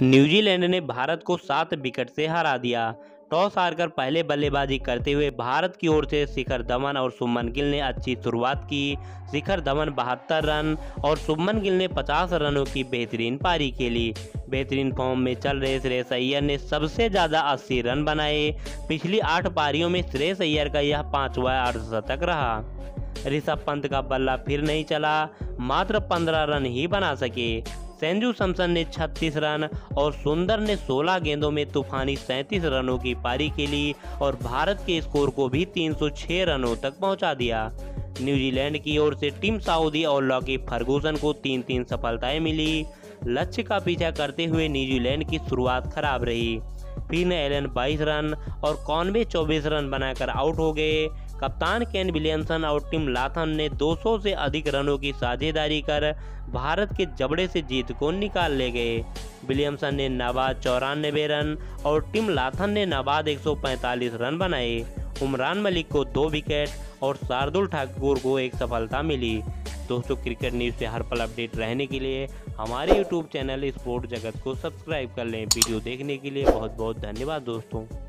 New Zealand ने भारत को सात विकेट से हरा दिया। टॉस हारकर पहले बल्लेबाजी करते हुए भारत की ओर से शिखर धवन और सुमन गिल ने अच्छी शुरुआत की। शिखर धवन बहत्तर रन और सुमन गिल ने 50 रनों की बेहतरीन पारी खेली। बेहतरीन फॉर्म में चल रहे श्रेयस अय्यर ने सबसे ज़्यादा 80 रन बनाए। पिछली आठ पारियों में श्रेयस अय्यर का यह पांचवा अर्धशतक रहा। ऋषभ पंत का बल्ला फिर नहीं चला, मात्र 15 रन ही बना सके। संजू सैमसन ने 36 रन और सुंदर ने 16 गेंदों में तूफानी 37 रनों की पारी खेली और भारत के स्कोर को भी 306 रनों तक पहुँचा दिया। न्यूजीलैंड की ओर से टीम सऊदी और लॉकी फर्गूसन को तीन तीन सफलताएँ मिली। लक्ष्य का पीछा करते हुए न्यूजीलैंड की शुरुआत खराब रही। फिन एलन 22 रन और कॉनवे 24 रन बनाकर आउट हो गए। कप्तान केन विलियमसन और टिम लाथन ने 200 से अधिक रनों की साझेदारी कर भारत के जबड़े से जीत को निकाल ले गए। विलियमसन ने नवाद चौरानबे रन और टिम लाथन ने नवाद 145 रन बनाए। उमरान मलिक को दो विकेट और शार्दुल ठाकुर को एक सफलता मिली। दोस्तों, क्रिकेट न्यूज़ से हर पल अपडेट रहने के लिए हमारे यूट्यूब चैनल स्पोर्ट जगत को सब्सक्राइब कर लें। वीडियो देखने के लिए बहुत बहुत धन्यवाद दोस्तों।